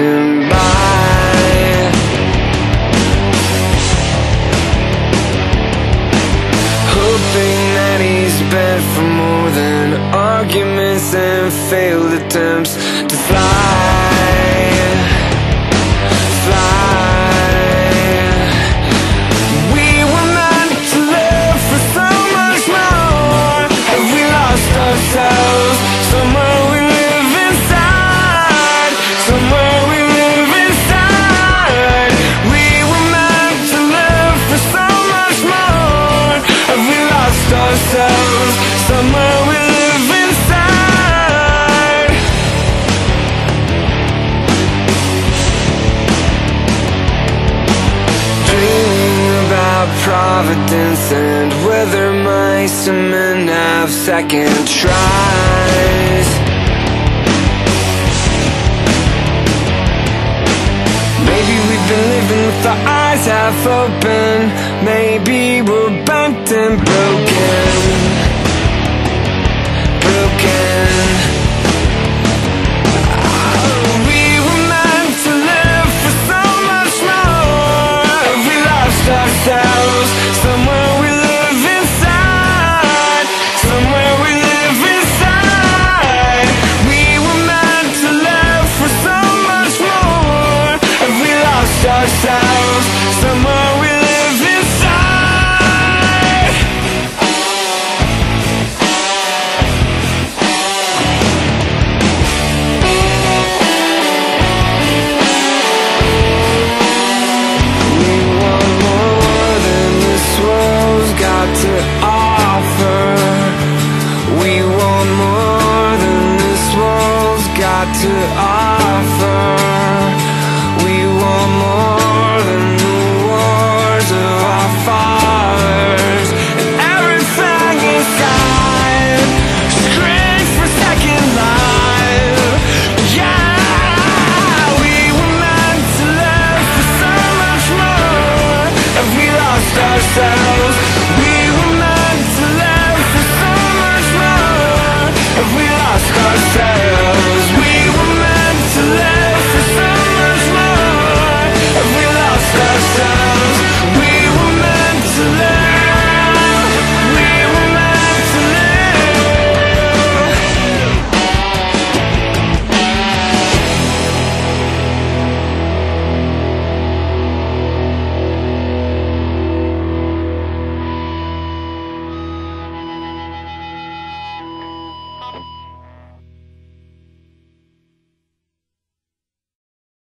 passing by. Hoping that he's bad for more than arguments and failed attempts. Providence and weather my semen have second tries. Maybe we've been living with our eyes half open. Maybe we're bent and broken. Broken. Sound to offer.